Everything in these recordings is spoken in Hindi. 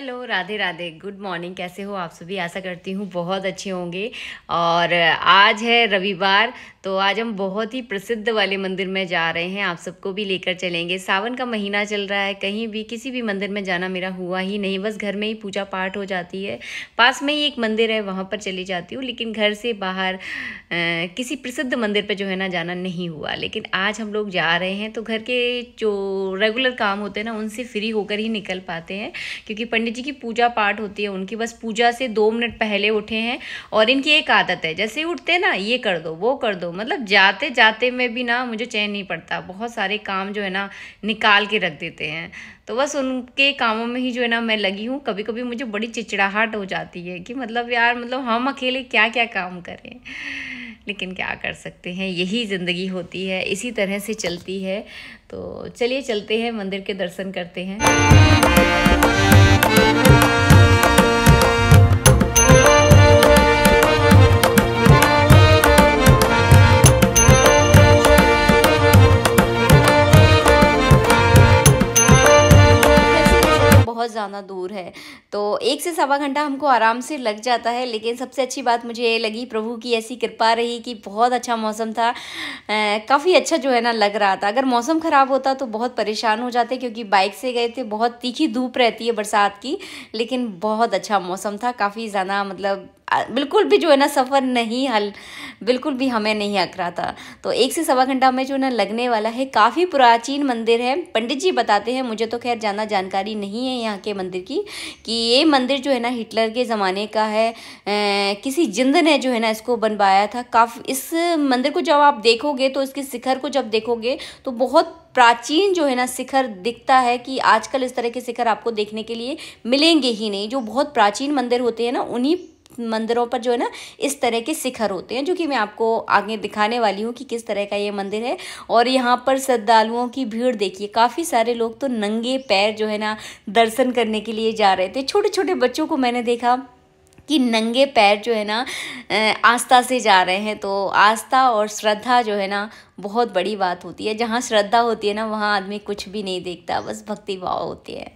Hello Radhe Radhe. Good morning. कैसे हो आप सभी? आशा करती हूँ बहुत अच्छे होंगे। और आज है रविवार तो आज हम बहुत ही प्रसिद्ध वाले मंदिर में जा रहे हैं। आप सबको भी लेकर चलेंगे। सावन का महीना चल रहा है। कहीं भी किसी भी मंदिर में जाना मेरा हुआ ही नहीं। बस घर में ही पूजा पाठ हो जाती है। पास में ही एक मंदिर है वहाँ पर चली जाती हूँ। लेकिन घर से बाहर आ, किसी प्रसिद्ध मंदिर पर जो है ना जाना नहीं हुआ। लेकिन आज हम लोग जा रहे हैं तो घर के जो रेगुलर काम होते हैं ना उनसे फ्री होकर ही निकल पाते हैं। क्योंकि पंडित जी की पूजा पाठ होती है उनकी, बस पूजा से दो मिनट पहले उठे हैं और इनकी एक आदत है, जैसे उठते ना, ये कर दो, वो कर दो मतलब जाते जाते में भी ना मुझे चैन नहीं पड़ता, बहुत सारे काम जो है ना निकाल के रख देते हैं। तो बस उनके कामों में ही जो है ना मैं लगी हूँ कभी कभी मुझे बड़ी चिचड़ाहट हो जाती है कि मतलब यार मतलब हम अकेले क्या क्या काम करें? लेकिन क्या कर सकते हैं, यही ज़िंदगी होती है, इसी तरह से चलती है। तो चलिए चलते हैं, मंदिर के दर्शन करते हैं। बहुत ज़्यादा दूर है। तो एक से सवा घंटा हमको आराम से लग जाता है, लेकिन सबसे अच्छी बात मुझे ये लगी प्रभु की ऐसी कृपा रही कि बहुत अच्छा मौसम था। काफ़ी अच्छा जो है ना लग रहा था। अगर मौसम ख़राब होता तो बहुत परेशान हो जाते क्योंकि बाइक से गए थे, बहुत तीखी धूप रहती है बरसात की, लेकिन बहुत अच्छा मौसम था। काफ़ी ज़्यादा मतलब बिल्कुल भी जो है ना सफ़र नहीं हल, बिल्कुल भी हमें नहीं अक रहा था। तो एक से सवा घंटा में जो ना लगने वाला है। काफ़ी प्राचीन मंदिर है। पंडित जी बताते हैं, मुझे तो खैर जाना जानकारी नहीं है यहाँ के मंदिर की कि ये मंदिर जो है ना हिटलर के ज़माने का है। किसी जिंद ने जो है ना इसको बनवाया था। काफ़ी, इस मंदिर को जब आप देखोगे तो इसके शिखर को जब देखोगे तो बहुत प्राचीन जो है ना शिखर दिखता है कि आजकल इस तरह के शिखर आपको देखने के लिए मिलेंगे ही नहीं। जो बहुत प्राचीन मंदिर होते हैं ना, उन्हीं मंदिरों पर जो है ना इस तरह के शिखर होते हैं, जो कि मैं आपको आगे दिखाने वाली हूँ कि किस तरह का ये मंदिर है। और यहाँ पर श्रद्धालुओं की भीड़ देखिए, काफ़ी सारे लोग तो नंगे पैर जो है ना दर्शन करने के लिए जा रहे थे। छोटे छोटे बच्चों को मैंने देखा कि नंगे पैर जो है ना आस्था से जा रहे हैं। तो आस्था और श्रद्धा जो है ना, बहुत बड़ी बात होती है। जहाँ श्रद्धा होती है ना, वहाँ आदमी कुछ भी नहीं देखता, बस भक्ति भाव होती है।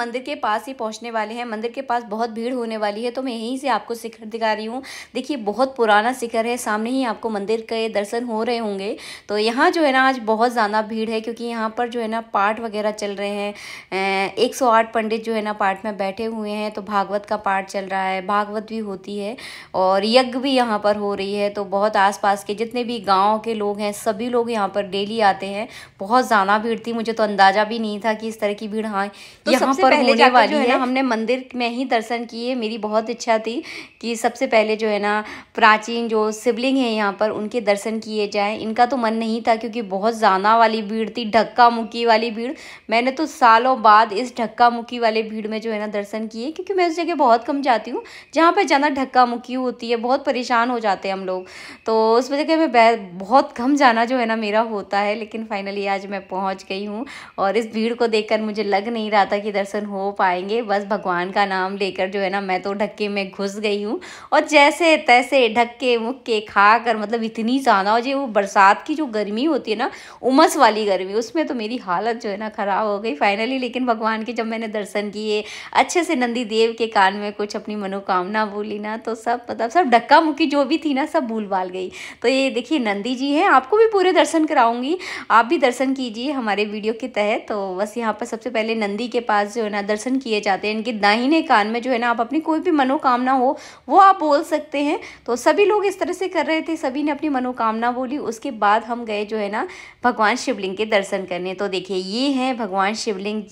मंदिर के पास ही पहुँचने वाले हैं। मंदिर के पास बहुत भीड़ होने वाली है तो मैं यहीं से आपको शिखर दिखा रही हूँ। देखिए बहुत पुराना शिखर है सामने ही आपको मंदिर के दर्शन हो रहे होंगे। तो यहाँ जो है ना आज बहुत ज़्यादा भीड़ है क्योंकि यहाँ पर जो है ना पाठ वगैरह चल रहे हैं। एक सौ आठ पंडित जो है ना पाठ में बैठे हुए हैं तो भागवत का पाठ चल रहा है भागवत भी होती है और यज्ञ भी यहाँ पर हो रही है। तो बहुत आस के जितने भी गाँव के लोग हैं सभी लोग यहाँ पर डेली आते हैं। बहुत ज़्यादा भीड़ थी मुझे तो अंदाज़ा भी नहीं था कि इस तरह की भीड़ हाँ तो यहाँ पर होने वाली है ना हमने मंदिर में ही दर्शन किए। मेरी बहुत इच्छा थी कि सबसे पहले जो है ना प्राचीन जो शिवलिंग है यहाँ पर उनके दर्शन किए जाएँ। इनका तो मन नहीं था क्योंकि बहुत ज़्यादा वाली भीड़ थी ढक्का मुक्की वाली भीड़। मैंने तो सालों बाद इस ढक्का मुक्की वाले भीड़ में जो है ना दर्शन किए क्योंकि मैं उस जगह बहुत कम जाती हूँ जहाँ पर जाना ढक्का मुक्की होती है बहुत परेशान हो जाते हैं हम लोग। तो उस वजह मैं बहुत कम जाना जो है ना मेरा होता है लेकिन फाइनली आज मैं पहुँच गई हूँ। और इस भीड़ को देख मुझे लग नहीं रहा था कि दर्शन हो पाएँगे। बस भगवान का नाम लेकर जो है ना, मैं तो ढक्के में घुस गई हूँ। और जैसे, तैसे ढक्के मुक्के खा कर मतलब इतनी ज़्यादा और जो वो बरसात की जो गर्मी होती है ना, उमस वाली गर्मी, उसमें तो मेरी हालत जो है ना ख़राब हो गई फाइनली लेकिन भगवान के जब मैंने दर्शन किए, अच्छे से नंदी देव के कान में कुछ अपनी मनोकामना बोली ना तो सब मतलब सब ढक्का मुक्की जो भी थी ना, सब भूल भाल गई। तो ये देखिए, नंदी जी हैं, आपको भी पूरे दर्शन कराऊँगी। आप भी दर्शन कीजिए हमारे वीडियो के तहत। तो बस यहाँ पर सबसे पहले नंदी के पास जो है ना, दर्शन किए जाते हैं, इनके दाहिने कान में जो है ना, आप अपनी कोई भी मनोकामना हो, वो आप बोल सकते हैं। तो सभी लोग इस तरह से कर रहे थे, सभी ने अपनी मनोकामना बोली। उसके बाद हम गए जो है ना, भगवान शिवलिंग के दर्शन करने। तो देखिए, ये हैं भगवान शिवलिंग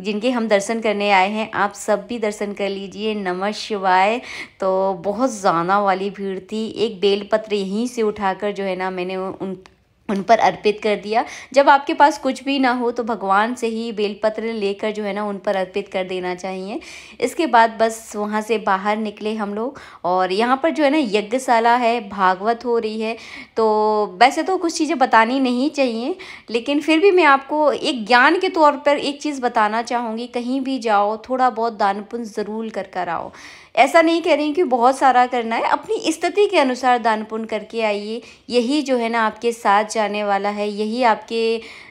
जिनके हम दर्शन करने आए हैं। आप सब भी दर्शन कर लीजिए। नमः शिवाय। तो बहुत ज़्यादा वाली भीड़ थी। एक बेलपत्र यहीं से उठाकर जो है ना, मैंने उन उन पर अर्पित कर दिया। जब आपके पास कुछ भी ना हो तो भगवान से ही बेलपत्र लेकर जो है ना, उन पर अर्पित कर देना चाहिए। इसके बाद बस वहाँ से बाहर निकले हम लोग और यहाँ पर जो है ना, यज्ञशाला है, भागवत हो रही है। तो वैसे तो कुछ चीज़ें बतानी नहीं चाहिए, लेकिन फिर भी मैं आपको एक ज्ञान के तौर पर एक चीज़ बताना चाहूँगी। कहीं भी जाओ, थोड़ा बहुत दान पुण्य ज़रूर कर कर आओ। ऐसा नहीं कह रही कि बहुत सारा करना है, अपनी स्थिति के अनुसार दान पुण्य करके आइए। यही जो है ना, आपके साथ जाने वाला है। यही आपके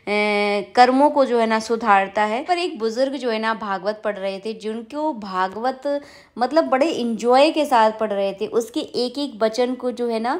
कर्मों को जो है ना सुधारता है। पर एक बुज़ुर्ग जो है ना भागवत पढ़ रहे थे, जिनको भागवत मतलब बड़े इंजॉय के साथ पढ़ रहे थे, उसके एक एक वचन को जो है ना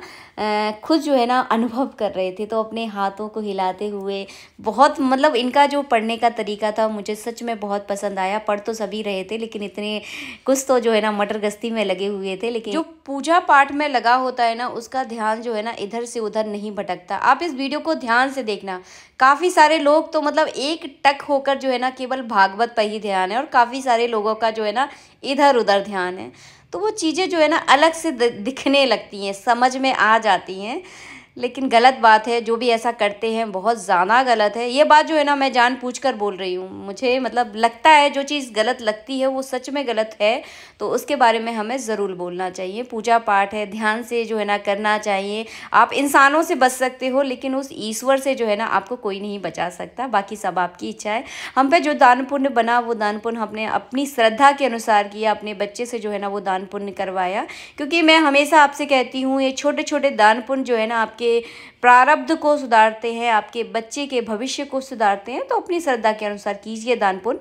खुद जो है ना अनुभव कर रहे थे तो अपने हाथों को हिलाते हुए बहुत मतलब इनका जो पढ़ने का तरीका था, मुझे सच में बहुत पसंद आया। पढ़ तो सभी रहे थे, लेकिन इतने कुछ तो जो है ना मटर गश्ती में लगे हुए थे, लेकिन जो पूजा पाठ में लगा होता है ना, उसका ध्यान जो है ना इधर से उधर नहीं भटकता। आप इस वीडियो को ध्यान से देखना। काफ़ी सारे लोग तो मतलब एक टक होकर जो है ना केवल भागवत पर ही ध्यान है और काफ़ी सारे लोगों का जो है ना इधर उधर ध्यान है। तो वो चीज़ें जो है ना अलग से दिखने लगती हैं, समझ में आ जाती हैं। लेकिन गलत बात है, जो भी ऐसा करते हैं, बहुत ज़्यादा गलत है। ये बात जो है ना, मैं जान पूछ कर बोल रही हूँ। मुझे मतलब लगता है, जो चीज़ गलत लगती है, वो सच में गलत है। तो उसके बारे में हमें ज़रूर बोलना चाहिए। पूजा पाठ है, ध्यान से जो है ना, करना चाहिए। आप इंसानों से बच सकते हो, लेकिन उस ईश्वर से जो है ना, आपको कोई नहीं बचा सकता। बाकी सब आपकी इच्छा है। हम पे जो दान पुण्य बना, वो दान पुण्य हमने अपनी श्रद्धा के अनुसार किया, अपने बच्चे से जो है ना, वो दान पुण्य करवाया। क्योंकि मैं हमेशा आपसे कहती हूँ, ये छोटे छोटे दान पुण्य जो है ना, आपके प्रारब्ध को सुधारते हैं, आपके बच्चे के भविष्य को सुधारते हैं तो अपनी श्रद्धा के अनुसार कीजिए दान पुण्य।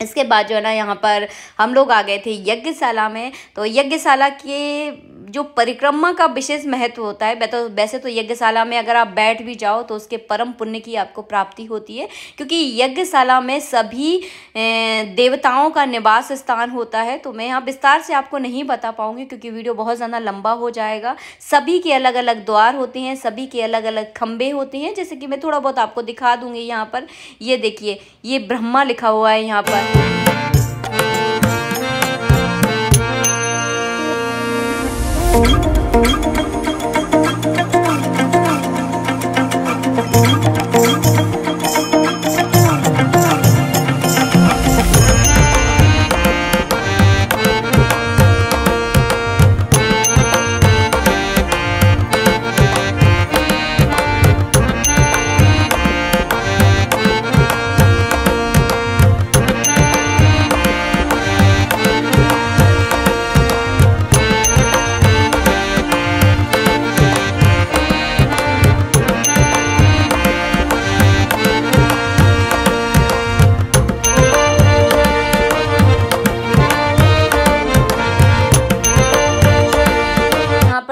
इसके बाद जो है ना, यहाँ पर हम लोग आ गए थे यज्ञशाला में। तो यज्ञशाला के जो परिक्रमा का विशेष महत्व होता है तो वैसे तो यज्ञशाला में अगर आप बैठ भी जाओ तो उसके परम पुण्य की आपको प्राप्ति होती है। क्योंकि यज्ञशाला में सभी देवताओं का निवास स्थान होता है तो मैं यहाँ विस्तार से आपको नहीं बता पाऊँगी, क्योंकि वीडियो बहुत ज़्यादा लंबा हो जाएगा। सभी के अलग अलग द्वार होते हैं, सभी के अलग अलग खंभे होते हैं, जैसे कि मैं थोड़ा बहुत आपको दिखा दूँगी यहाँ पर। ये देखिए, ये ब्रह्मा लिखा हुआ है यहाँ पर।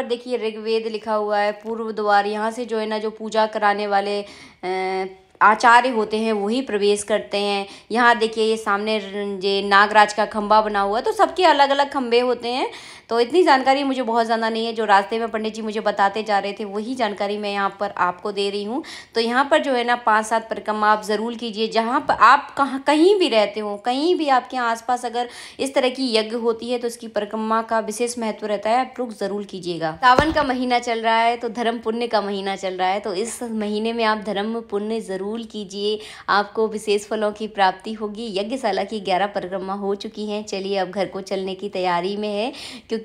देखिए, ऋग्वेद लिखा हुआ है पूर्व द्वार यहाँ से जो है ना, जो पूजा कराने वाले आचार्य होते हैं, वही प्रवेश करते हैं। यहाँ देखिए, ये सामने ये नागराज का खंबा बना हुआ है तो सबके अलग अलग खंबे होते हैं। तो इतनी जानकारी मुझे बहुत ज़्यादा नहीं है, जो रास्ते में पंडित जी मुझे बताते जा रहे थे, वही जानकारी मैं यहाँ पर आपको दे रही हूँ। तो यहाँ पर जो है ना पाँच सात परिक्रमा आप ज़रूर कीजिए, जहाँ पर आप कहाँ, कहीं भी रहते हो, कहीं भी आपके आसपास अगर इस तरह की यज्ञ होती है तो इसकी परिक्रमा का विशेष महत्व रहता है, आप लोग ज़रूर कीजिएगा। सावन का महीना चल रहा है तो धर्म पुण्य का महीना चल रहा है तो इस महीने में आप धर्म पुण्य ज़रूर कीजिए, आपको विशेष फलों की प्राप्ति होगी। यज्ञशाला की ग्यारह परिक्रमा हो चुकी हैं, चलिए अब घर को चलने की तैयारी में है, क्योंकि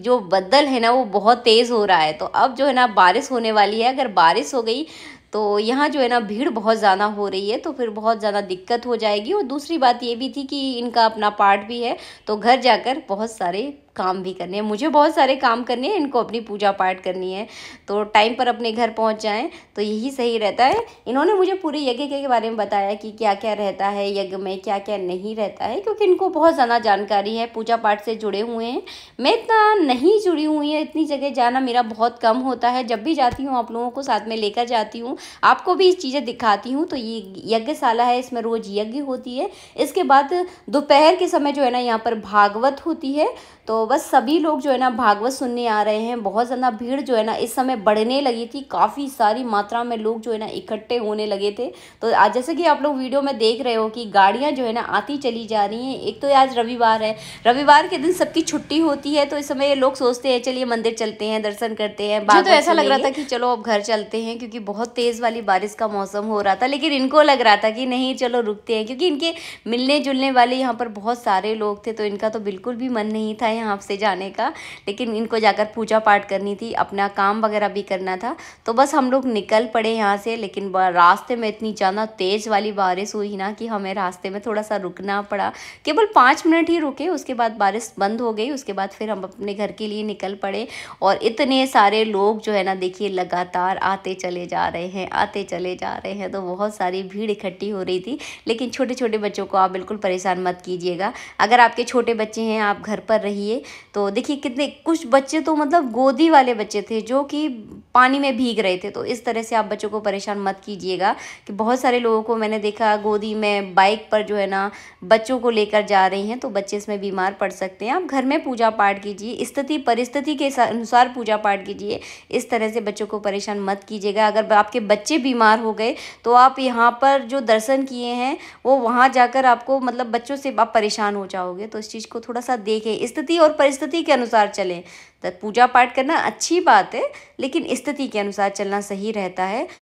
जो बदल है ना, वो बहुत तेज़ हो रहा है। तो अब जो है ना, बारिश होने वाली है। अगर बारिश हो गई तो यहाँ जो है ना, भीड़ बहुत ज़्यादा हो रही है तो फिर बहुत ज़्यादा दिक्कत हो जाएगी। और दूसरी बात ये भी थी कि इनका अपना पार्ट भी है तो घर जाकर बहुत सारे काम भी करने हैं। मुझे बहुत सारे काम करने हैं, इनको अपनी पूजा पाठ करनी है। तो टाइम पर अपने घर पहुँच जाएँ तो यही सही रहता है। इन्होंने मुझे पूरे यज्ञ के बारे में बताया कि क्या क्या रहता है यज्ञ में क्या क्या नहीं रहता है, क्योंकि इनको बहुत ज़्यादा जानकारी है पूजा पाठ से जुड़े हुए हैं। मैं इतना नहीं जुड़ी हुई है, इतनी जगह जाना मेरा बहुत कम होता है। जब भी जाती हूँ, आप लोगों को साथ में लेकर जाती हूँ, आपको भी चीज़ें दिखाती हूँ। तो ये यज्ञशाला है, इसमें रोज़ यज्ञ होती है। इसके बाद दोपहर के समय जो है ना, यहाँ पर भागवत होती है। तो बस सभी लोग जो है ना भागवत सुनने आ रहे हैं। बहुत ज़्यादा भीड़ जो है ना इस समय बढ़ने लगी थी। काफ़ी सारी मात्रा में लोग जो है ना इकट्ठे होने लगे थे। तो आज जैसे कि आप लोग वीडियो में देख रहे हो कि गाड़ियाँ जो है ना आती चली जा रही हैं। एक तो आज रविवार है। रविवार के दिन सबकी छुट्टी होती है तो इस समय लोग सोचते हैं चलिए मंदिर चलते हैं दर्शन करते हैं तो ऐसा लग रहा था कि चलो अब घर चलते हैं क्योंकि बहुत तेज़ तेज़ वाली बारिश का मौसम हो रहा था। लेकिन इनको लग रहा था कि नहीं चलो रुकते हैं क्योंकि इनके मिलने जुलने वाले यहाँ पर बहुत सारे लोग थे तो इनका तो बिल्कुल भी मन नहीं था यहाँ से जाने का। लेकिन इनको जाकर पूजा पाठ करनी थी, अपना काम वगैरह भी करना था। तो बस हम लोग निकल पड़े यहाँ से, लेकिन रास्ते में इतनी ज़्यादा तेज़ वाली बारिश हुई ना कि हमें रास्ते में थोड़ा सा रुकना पड़ा। केवल पाँच मिनट ही रुके, उसके बाद बारिश बंद हो गई, उसके बाद फिर हम अपने घर के लिए निकल पड़े। और इतने सारे लोग जो है ना, देखिए, लगातार आते चले जा रहे हैं, आते चले जा रहे हैं। तो बहुत सारी भीड़ इकट्ठी हो रही थी। लेकिन छोटे छोटे बच्चों को आप बिल्कुल परेशान मत कीजिएगा। अगर आपके छोटे बच्चे हैं, आप घर पर रहिए। तो देखिए कितने, कुछ बच्चे तो मतलब गोदी वाले बच्चे थे जो कि पानी में भीग रहे थे। तो इस तरह से आप बच्चों को परेशान मत कीजिएगा कि बहुत सारे लोगों को मैंने देखा गोदी में बाइक पर जो है ना बच्चों को लेकर जा रही हैं तो बच्चे इसमें बीमार पड़ सकते हैं। आप घर में पूजा पाठ कीजिए, स्थिति, परिस्थिति के अनुसार पूजा पाठ कीजिए। इस तरह से बच्चों को परेशान मत कीजिएगा। अगर आपके बच्चे बीमार हो गए तो आप यहाँ पर जो दर्शन किए हैं, वो वहाँ जाकर आपको मतलब बच्चों से आप परेशान हो जाओगे। तो इस चीज़ को थोड़ा सा देखें। स्थिति और परिस्थिति के अनुसार चलें। पूजा पाठ करना अच्छी बात है, लेकिन स्थिति के अनुसार चलना सही रहता है।